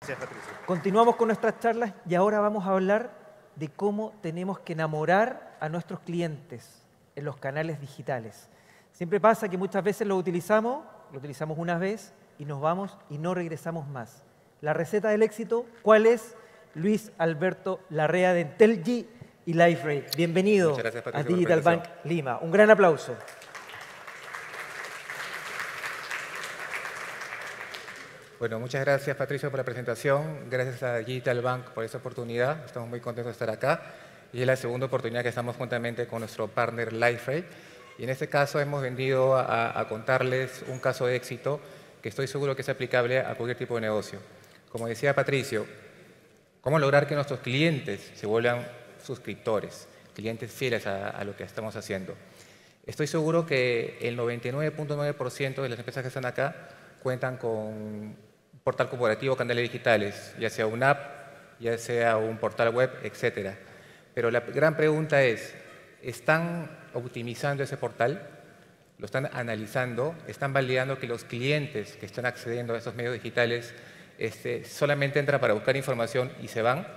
Gracias, Patricio. Continuamos con nuestras charlas y ahora vamos a hablar de cómo tenemos que enamorar a nuestros clientes en los canales digitales. Siempre pasa que muchas veces lo utilizamos, lo utilizamos una vez y nos vamos y no regresamos más. La receta del éxito, ¿cuál es? Luis Alberto Larrea de Entelgi y LifeRate. Bienvenido Muchas gracias, Patricio, a Digital Bank. Lima. Un gran aplauso. Bueno, muchas gracias Patricio por la presentación. Gracias a Digital Bank por esta oportunidad. Estamos muy contentos de estar acá. Y es la segunda oportunidad que estamos juntamente con nuestro partner LifeRate. Y en este caso hemos venido a, a contarles un caso de éxito que estoy seguro que es aplicable a cualquier tipo de negocio. Como decía Patricio, ¿cómo lograr que nuestros clientes se vuelvan suscriptores, clientes fieles a, a lo que estamos haciendo? Estoy seguro que el 99.9% de las empresas que están acá cuentan con portal corporativo, canales digitales, ya sea una app, ya sea un portal web, etc. Pero la gran pregunta es, ¿están optimizando ese portal? ¿Lo están analizando? ¿Están validando que los clientes que están accediendo a esos medios digitales este, solamente entran para buscar información y se van?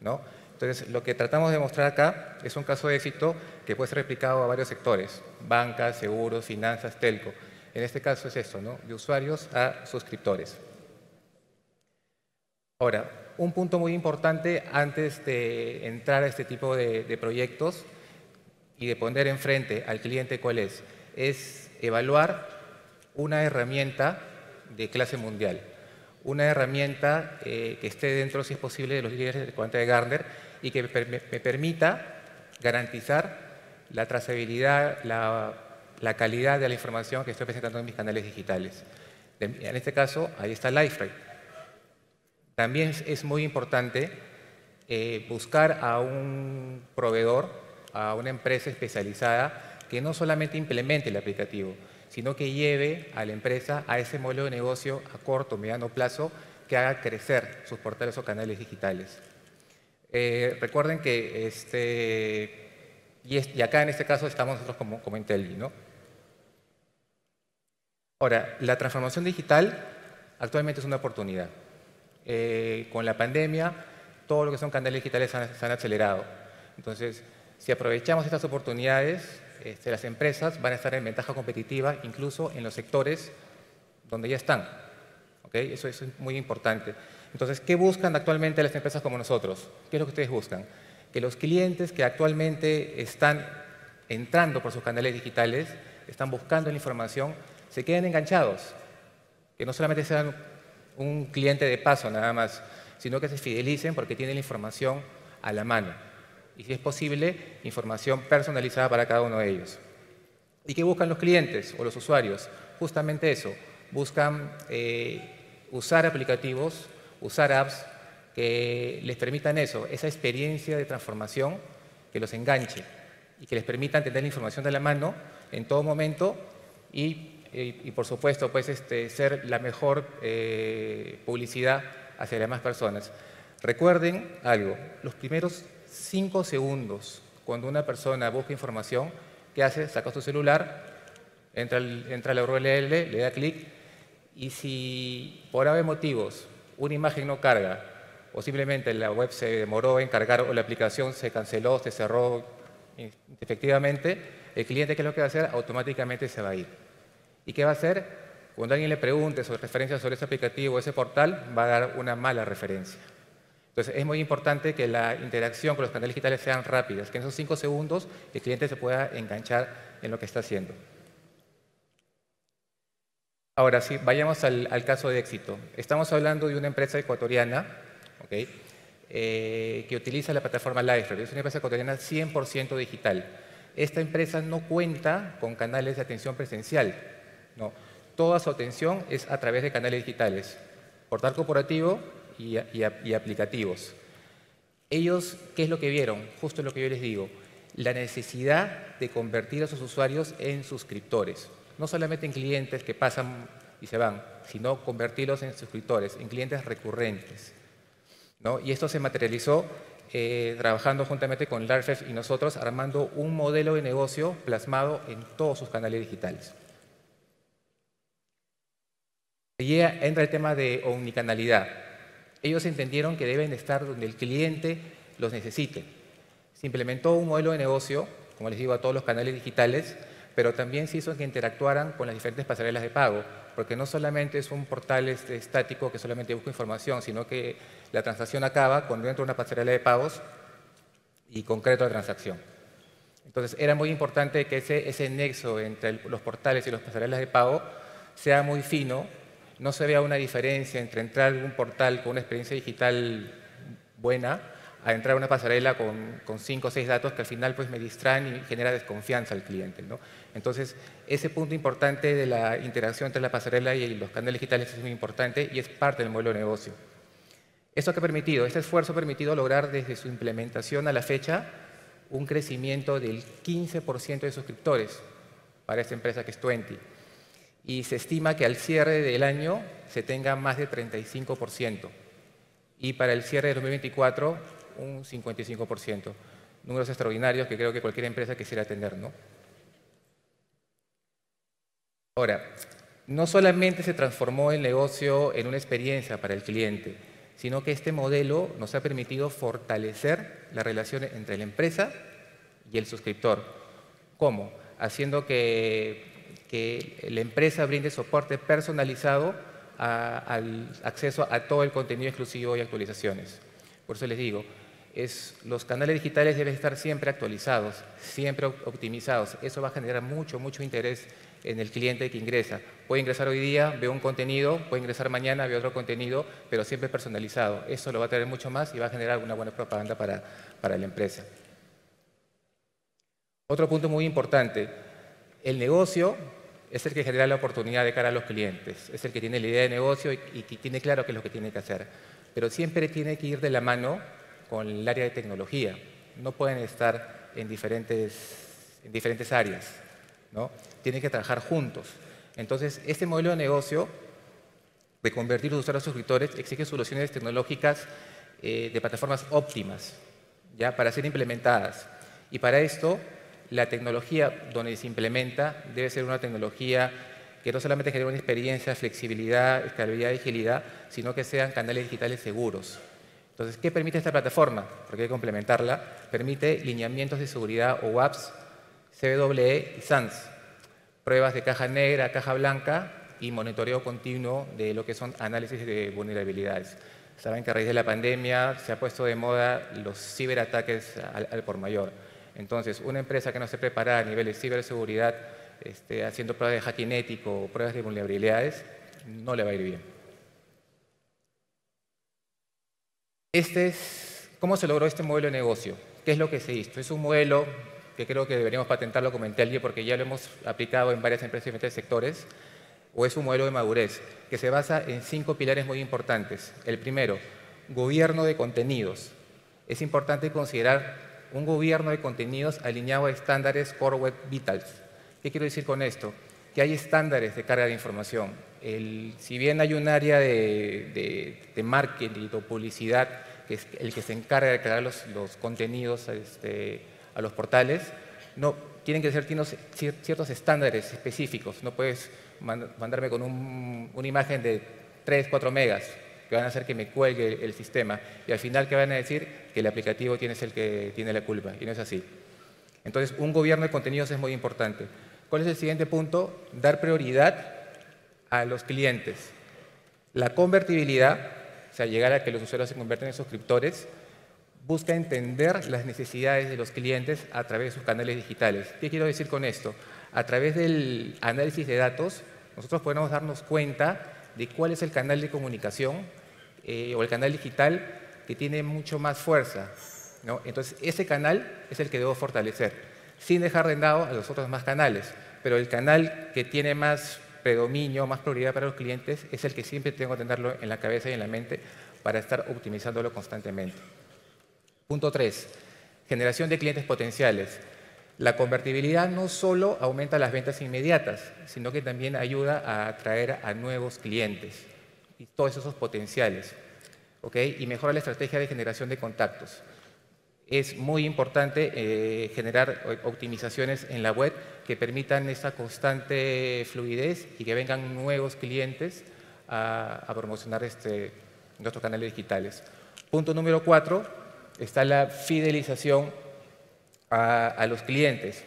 ¿no? Entonces, lo que tratamos de mostrar acá es un caso de éxito que puede ser replicado a varios sectores, bancas, seguros, finanzas, telco. En este caso es esto, ¿no? de usuarios a suscriptores. Ahora, un punto muy importante antes de entrar a este tipo de, proyectos y de poner enfrente al cliente cuál es, es evaluar una herramienta de clase mundial, una herramienta eh, que esté dentro, si es posible, de los líderes de cuenta de Gartner y que me, per- me permita garantizar la trazabilidad, la, la calidad de la información que estoy presentando en mis canales digitales. En este caso, ahí está LifeRate. También es- muy importante eh, buscar a un proveedor, a una empresa especializada que no solamente implemente el aplicativo, sino que lleve a la empresa a ese modelo de negocio a corto, mediano plazo que haga crecer sus portales o canales digitales. Eh, recuerden que, este, y, acá en este caso estamos nosotros como, como ¿no? Ahora, la transformación digital actualmente es una oportunidad. Eh, con la pandemia, todo lo que son canales digitales se han, se han acelerado. Entonces, si aprovechamos estas oportunidades, este, las empresas van a estar en ventaja competitiva, incluso en los sectores donde ya están. ¿ok? Eso, eso es muy importante. Entonces, ¿qué buscan actualmente las empresas como nosotros? ¿Qué es lo que ustedes buscan? Que los clientes que actualmente están entrando por sus canales digitales, están buscando la información, se queden enganchados que no solamente sean un cliente de paso nada más, sino que se fidelicen porque tienen la información a la mano. Y si es posible, información personalizada para cada uno de ellos. ¿Y qué buscan los clientes o los usuarios? Justamente eso. Buscan eh, usar aplicativos, usar apps que les permitan eso, esa experiencia de transformación que los enganche y que les permitan tener la información de la mano en todo momento y, y- y, por supuesto, pues, este, ser la mejor eh, publicidad hacia las demás personas. Recuerden algo, los primeros cinco segundos cuando una persona busca información, ¿qué hace? Saca su celular, entra, al- entra a la URL, le da clic y si por ave motivos una imagen no carga o simplemente la web se demoró en cargar o la aplicación se canceló, se cerró efectivamente, el cliente ¿qué es lo que va a hacer? Automáticamente se va a ir. ¿Y qué va a hacer? Cuando alguien le pregunte sobre referencias sobre ese aplicativo o ese portal, va a dar una mala referencia. Entonces, es muy importante que la interacción con los canales digitales sean rápidas, que en esos cinco segundos el cliente se pueda enganchar en lo que está haciendo. Ahora sí, vayamos al, caso de éxito. Estamos hablando de una empresa ecuatoriana ¿ok? Eh, que utiliza la plataforma LifeRate. Es una empresa ecuatoriana 100% digital. Esta empresa no cuenta con canales de atención presencial. No. Toda su atención es a través de canales digitales, portal corporativo y, aplicativos. Ellos, ¿qué es lo que vieron? Justo lo que yo les digo, la necesidad de convertir a sus usuarios en suscriptores. No solamente en clientes que pasan y se van, sino convertirlos en suscriptores, en clientes recurrentes. Y esto se materializó eh, trabajando juntamente con LARFEF y nosotros, armando un modelo de negocio plasmado en todos sus canales digitales. Y entra el tema de omnicanalidad. Ellos entendieron que deben estar donde el cliente los necesite. Se implementó un modelo de negocio, como les digo, a todos los canales digitales, pero también se hizo que interactuaran con las diferentes pasarelas de pago, porque no solamente es un portal este, estático que solamente busca información, sino que la transacción acaba cuando entra una pasarela de pagos y concreto la transacción. Entonces era muy importante que ese, ese nexo entre los portales y las pasarelas de pago sea muy fino, no se vea una diferencia entre entrar a un portal con una experiencia digital buena a entrar a una pasarela con, con, cinco o seis datos que al final pues me distraen y genera desconfianza al cliente. ¿no? Entonces, ese punto importante de la interacción entre la pasarela y los canales digitales es muy importante y es parte del modelo de negocio. ¿Esto que ha permitido? Este esfuerzo ha permitido lograr desde su implementación a la fecha un crecimiento del 15% de suscriptores para esta empresa que es 20. Y se estima que al cierre del año se tenga más de 35%. Y para el cierre de 2024 un 55%. Números extraordinarios que creo que cualquier empresa quisiera tener, ¿no? Ahora, no solamente se transformó el negocio en una experiencia para el cliente, sino que este modelo nos ha permitido fortalecer la relación entre la empresa y el suscriptor. ¿Cómo? Haciendo que, la empresa brinde soporte personalizado al acceso a todo el contenido exclusivo y actualizaciones. Por eso les digo, es, los canales digitales deben estar siempre actualizados, siempre optimizados. Eso va a generar mucho, mucho interés en el cliente que ingresa. Puede ingresar hoy día, ve un contenido, puede ingresar mañana, ve otro contenido, pero siempre personalizado. Eso lo va a tener mucho más y va a generar una buena propaganda para, para la empresa. Otro punto muy importante, el negocio es el que genera la oportunidad de cara a los clientes, es el que tiene la idea de negocio y, que tiene claro qué es lo que tiene que hacer. Pero siempre tiene que ir de la mano con el área de tecnología. No pueden estar en diferentes, en diferentes áreas, ¿no? Tienen que trabajar juntos. Entonces, este modelo de negocio de convertir los usuarios a suscriptores exige soluciones tecnológicas eh, de plataformas óptimas, ya para ser implementadas. Y para esto, la tecnología donde se implementa debe ser una tecnología que no solamente genere una experiencia, flexibilidad, escalabilidad y agilidad, sino que sean canales digitales seguros. Entonces, ¿qué permite esta plataforma? Porque hay que complementarla. Permite lineamientos de seguridad o WAPs, CWE y SANS, pruebas de caja negra, caja blanca y monitoreo continuo de lo que son análisis de vulnerabilidades. Saben que a raíz de la pandemia se ha puesto de moda los ciberataques al, por mayor. Entonces, una empresa que no se prepara a nivel de ciberseguridad, este, haciendo pruebas de hacking ético o pruebas de vulnerabilidades, no le va a ir bien. Este es, ¿Cómo se logró este modelo de negocio? ¿Qué es lo que se hizo? Es un modelo que creo que deberíamos patentarlo como día porque ya lo hemos aplicado en varias empresas y diferentes sectores, o es un modelo de madurez que se basa en cinco pilares muy importantes. El primero, gobierno de contenidos. Es importante considerar un gobierno de contenidos alineado a estándares Core Web Vitals. ¿Qué quiero decir con esto? Que hay estándares de carga de información si bien hay un área de, marketing o publicidad, que es el que se encarga de crear los, contenidos este, a los portales, no, tienen que ser ciertos estándares específicos. No puedes mandarme con una imagen de 3, 4 megas que van a hacer que me cuelgue el sistema y al final que van a decir que el aplicativo tiene el que tiene la culpa y no es así. Entonces, un gobierno de contenidos es muy importante. ¿Cuál es el siguiente punto? Dar prioridad a los clientes. La convertibilidad, o sea, llegar a que los usuarios se convierten en suscriptores, busca entender las necesidades de los clientes a través de sus canales digitales. ¿Qué quiero decir con esto? A través del análisis de datos, nosotros podemos darnos cuenta de cuál es el canal de comunicación eh, o el canal digital que tiene mucho más fuerza. Entonces, ese canal es el que debo fortalecer, sin dejar de lado a los otros más canales. Pero el canal que tiene más predominio, más prioridad para los clientes es el que siempre tengo que tenerlo en la cabeza y en la mente para estar optimizándolo constantemente. Punto 3. Generación de clientes potenciales. La convertibilidad no solo aumenta las ventas inmediatas, sino que también ayuda a atraer a nuevos clientes todos esos potenciales. Y mejora la estrategia de generación de contactos es muy importante eh, generar optimizaciones en la web que permitan esa constante fluidez y que vengan nuevos clientes a, promocionar este, nuestros canales digitales. Punto número cuatro, está la fidelización a, los clientes.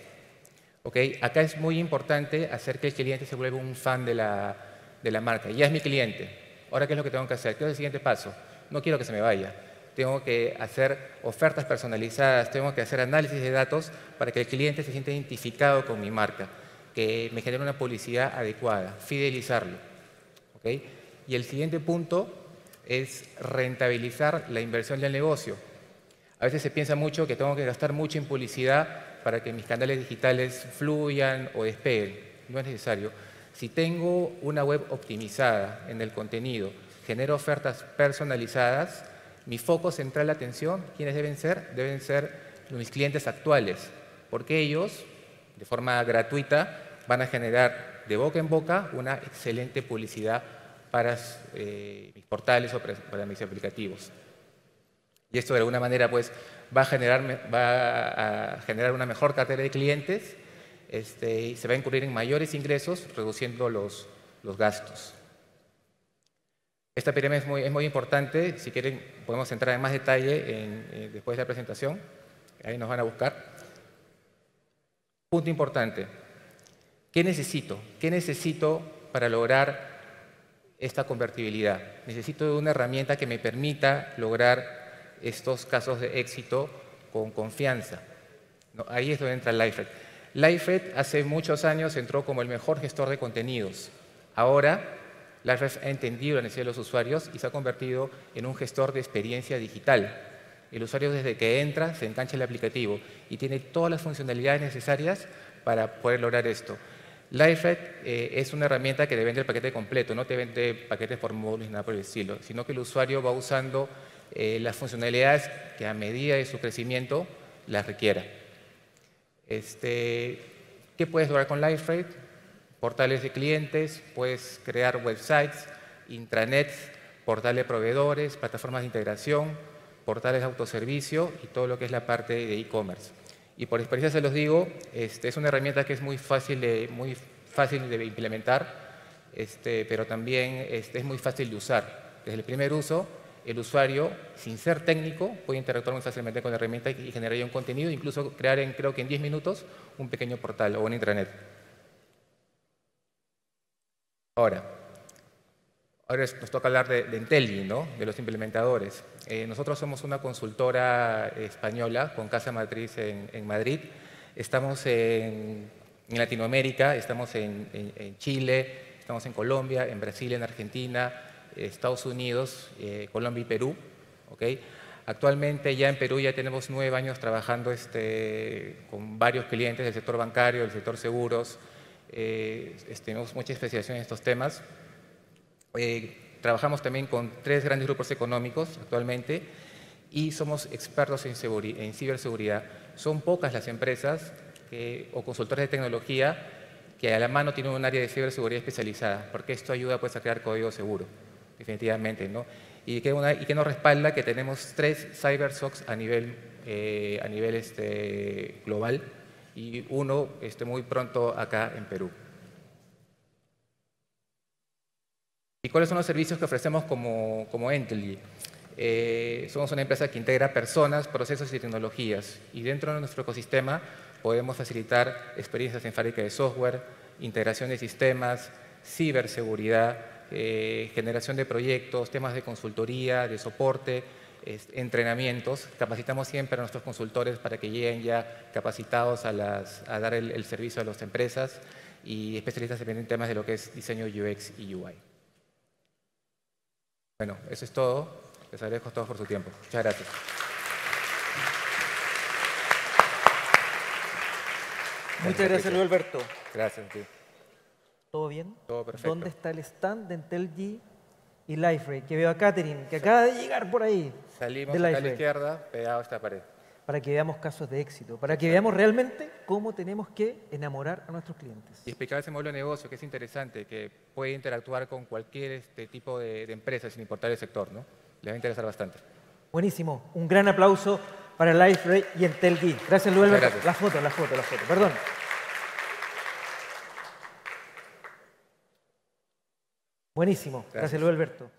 ¿Okay? Acá es muy importante hacer que el cliente se vuelva un fan de la, de la marca. Ya es mi cliente. Ahora, ¿qué es lo que tengo que hacer? ¿Qué es el siguiente paso? No quiero que se me vaya. Tengo que hacer ofertas personalizadas, tengo que hacer análisis de datos para que el cliente se sienta identificado con mi marca, que me genere una publicidad adecuada, fidelizarlo. ¿Okay? Y el siguiente punto es rentabilizar la inversión del negocio. A veces se piensa mucho que tengo que gastar mucho en publicidad para que mis canales digitales fluyan o despeguen. No es necesario. Si tengo una web optimizada en el contenido, genero ofertas personalizadas, mi foco central de atención, ¿quiénes deben ser? Deben ser mis clientes actuales, porque ellos, de forma gratuita, van a generar de boca en boca una excelente publicidad para eh, mis portales o para, mis aplicativos. Y esto de alguna manera pues, va, a generar, va a generar una mejor cartera de clientes este, y se va a incurrir en mayores ingresos reduciendo los, los gastos. Esta pirámide es muy, es muy, importante, si quieren podemos entrar en más detalle en, eh, después de la presentación, ahí nos van a buscar. Punto importante, ¿qué necesito? ¿Qué necesito para lograr esta convertibilidad. Necesito una herramienta que me permita lograr estos casos de éxito con confianza. ahí es donde entra LifeRed. LifeRed hace muchos años entró como el mejor gestor de contenidos. Ahora, LifeRed ha entendido la necesidad de los usuarios y se ha convertido en un gestor de experiencia digital. El usuario desde que entra se engancha el aplicativo y tiene todas las funcionalidades necesarias para poder lograr esto. LifeRed eh, es una herramienta que te vende el paquete completo, no te vende paquetes por módulos ni nada por el estilo, sino que el usuario va usando eh, las funcionalidades que a medida de su crecimiento las requiera. Este, ¿Qué puedes lograr con LifeRed? Portales de clientes, puedes crear websites, intranets, portales de proveedores, plataformas de integración, portales de autoservicio y todo lo que es la parte de e-commerce. Y por experiencia se los digo, este, es una herramienta que es muy fácil de, muy fácil de implementar, este, pero también este, es muy fácil de usar. Desde el primer uso, el usuario, sin ser técnico, puede interactuar muy fácilmente con la herramienta y generar un contenido, incluso crear en, creo que en 10 minutos, un pequeño portal o un intranet. Ahora, Ahora nos toca hablar de, de ¿no? de los implementadores. Eh, nosotros somos una consultora española con casa matriz en, Madrid. Estamos en, Latinoamérica, estamos en, Chile, estamos en Colombia, en Brasil, en Argentina, Estados Unidos, eh, Colombia y Perú. ¿okay? Actualmente ya en Perú ya tenemos nueve años trabajando este, con varios clientes del sector bancario, del sector seguros. Eh, tenemos mucha especialización en estos temas. Eh, trabajamos también con tres grandes grupos económicos actualmente y somos expertos en, en ciberseguridad. Son pocas las empresas o consultores de tecnología que a la mano tienen un área de ciberseguridad especializada, porque esto ayuda pues, a crear código seguro, definitivamente. ¿no? Y, que y que nos respalda que tenemos tres CyberSOCs a nivel, eh, a nivel este, global y uno este, muy pronto acá en Perú. ¿Y cuáles son los servicios que ofrecemos como, como eh, somos una empresa que integra personas, procesos y tecnologías. Y dentro de nuestro ecosistema podemos facilitar experiencias en fábrica de software, integración de sistemas, ciberseguridad, eh, generación de proyectos, temas de consultoría, de soporte, entrenamientos. Capacitamos siempre a nuestros consultores para que lleguen ya capacitados a, dar el, el servicio a las empresas y especialistas en temas de lo que es diseño UX y UI. Bueno, eso es todo. Les agradezco a todos por su tiempo. Muchas gracias. Muchas gracias, Luis Alberto. Gracias a ti. ¿Todo bien? Todo perfecto. ¿Dónde está el stand de Intelli y LifeRay? Que veo a Catherine, que acaba de llegar por ahí. Salimos a la izquierda, pegado a esta pared para que veamos casos de éxito, para que veamos realmente cómo tenemos que enamorar a nuestros clientes. Y explicar ese modelo de negocio que es interesante, que puede interactuar con cualquier este tipo de, empresa sin importar el sector, ¿no? Les va a interesar bastante. Buenísimo. Un gran aplauso para LifeRay y Entelgui. Gracias, Luis. La foto, la foto, la foto. Perdón. Buenísimo. Gracias, Gracias Luis Alberto.